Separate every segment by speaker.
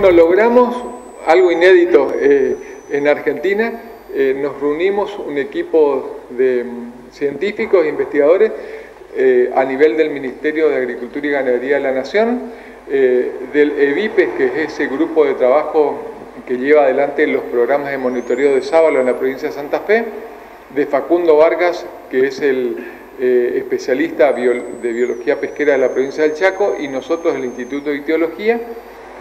Speaker 1: Bueno, logramos algo inédito eh, en Argentina. Eh, nos reunimos un equipo de mm, científicos e investigadores eh, a nivel del Ministerio de Agricultura y Ganadería de la Nación, del EVIPES, que es ese grupo de trabajo que lleva adelante los programas de monitoreo de sábalo en la provincia de Santa Fe, de Facundo Vargas, que es el especialista de biología pesquera de la provincia del Chaco, y nosotros del Instituto de Ictiología,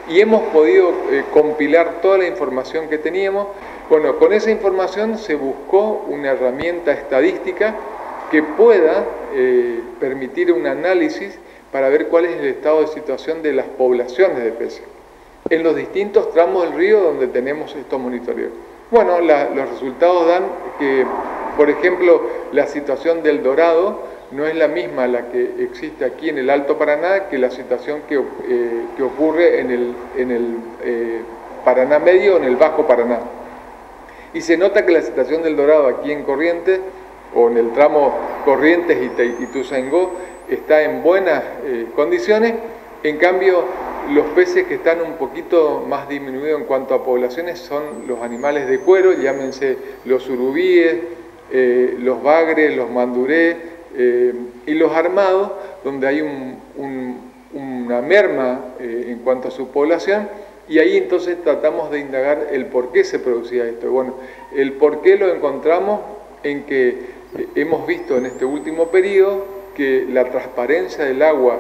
Speaker 1: y hemos podido eh, compilar toda la información que teníamos. Bueno, con esa información se buscó una herramienta estadística que pueda eh, permitir un análisis para ver cuál es el estado de situación de las poblaciones de peces en los distintos tramos del río donde tenemos estos monitoreos. Bueno, los resultados dan que, por ejemplo, la situación del dorado no es la misma la que existe aquí en el Alto Paraná que la situación que, eh, ocurre en el, en el eh, Paraná Medio o en el Bajo Paraná. Y se nota que la situación del Dorado aquí en Corrientes o en el tramo Corrientes y Ituzaingó está en buenas eh, condiciones, en cambio los peces que están un poquito más disminuidos en cuanto a poblaciones son los animales de cuero, llámense los urubíes, los bagres, los mandurés, eh, y los armados, donde hay una merma eh, en cuanto a su población, y ahí entonces tratamos de indagar el por qué se producía esto. Bueno, el por qué lo encontramos en que eh, hemos visto en este último periodo que la transparencia del agua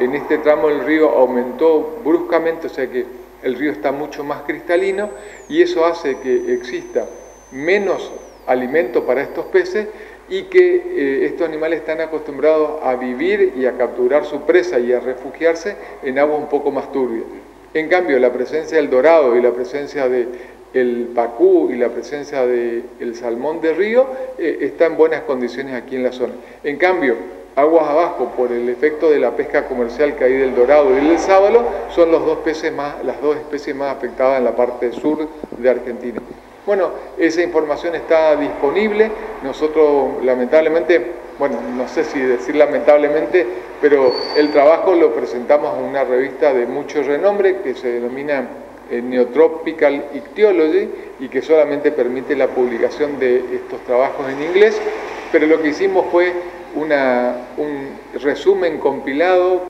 Speaker 1: en este tramo del río aumentó bruscamente, o sea que el río está mucho más cristalino y eso hace que exista menos alimento para estos peces y que eh, estos animales están acostumbrados a vivir y a capturar su presa y a refugiarse en aguas un poco más turbias. En cambio, la presencia del dorado y la presencia del el pacú y la presencia del salmón de río eh, está en buenas condiciones aquí en la zona. En cambio, aguas abajo, por el efecto de la pesca comercial que hay del dorado y del sábalo, son las dos especies más afectadas en la parte sur de Argentina. Bueno, esa información está disponible. Nosotros, lamentablemente, bueno, no sé si decir lamentablemente, pero el trabajo lo presentamos en una revista de mucho renombre que se denomina eh, Neotropical Ichthyology y que solamente permite la publicación de estos trabajos en inglés, pero lo que hicimos fue un resumen compilado